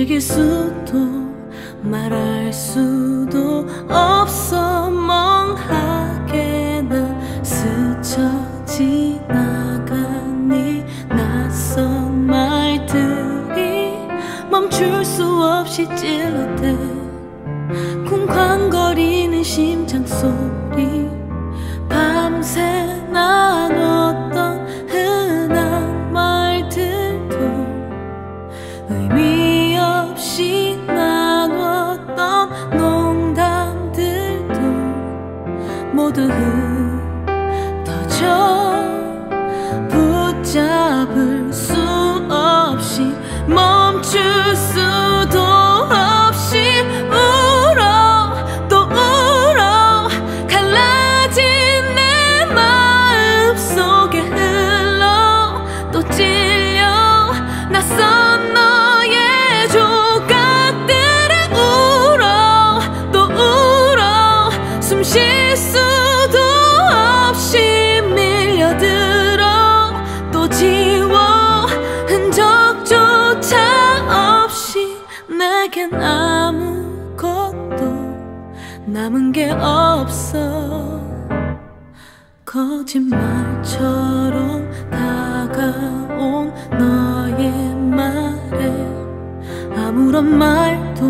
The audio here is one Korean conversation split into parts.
움직일 수도 말할 수도 없어. 멍하게 나 스쳐 지나간 네 낯선 말들이 멈출 수 없이 찔러대 쿵쾅거리는 심장 소리 밤새 모두 흩어져 붙잡을 수 없이 멈 남은 게 없어. 거짓말처럼 다가온 너의 말에 아무런 말도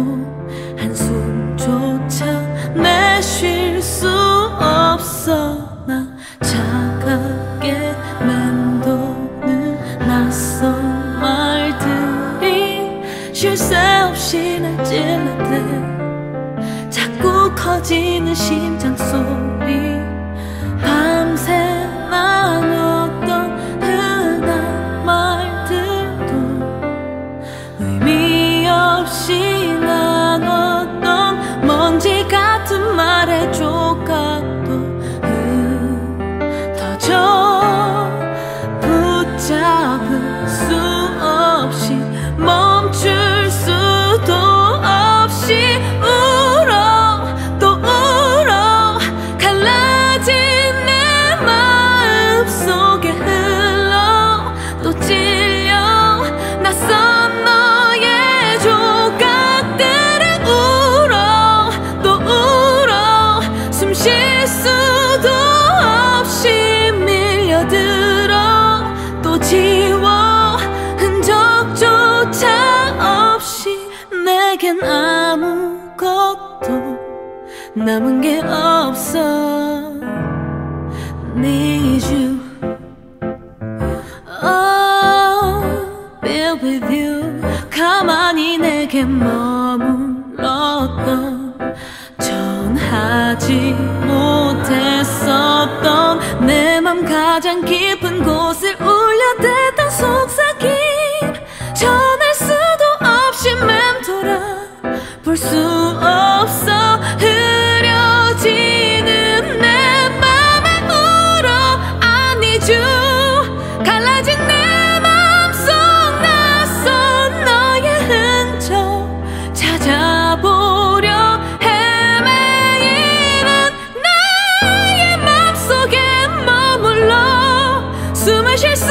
한숨조차 내쉴 수 없어. 나 차갑게 맴도는 낯선 말들이 쉴 새 없이 날 찔러대 커지는 심장 소리. 밤새 나눴던 흔한 말들도 의미 없이 나눴던 먼지 같은 말의 조각도 흩어져. 붙잡을 수 갈라진 내 마음 속에 흘러 또 찔려 낯선 너의 조각들에 울어 또 울어 숨 쉴 수도 없이 밀려들어 또 지워 흔적조차 없이 내겐 아무것도 남은 게 없어 Need you. Oh, be with you. 가만히 내게 머물렀던 전하지 못했었던 내 맘 가장 깊은 곳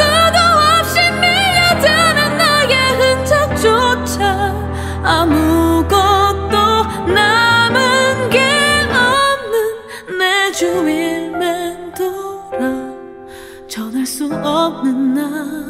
수도 없이 밀려드는 나의 흔적조차 아무것도 남은 게 없는 내 주위를 맴돌아 전할 수 없는 나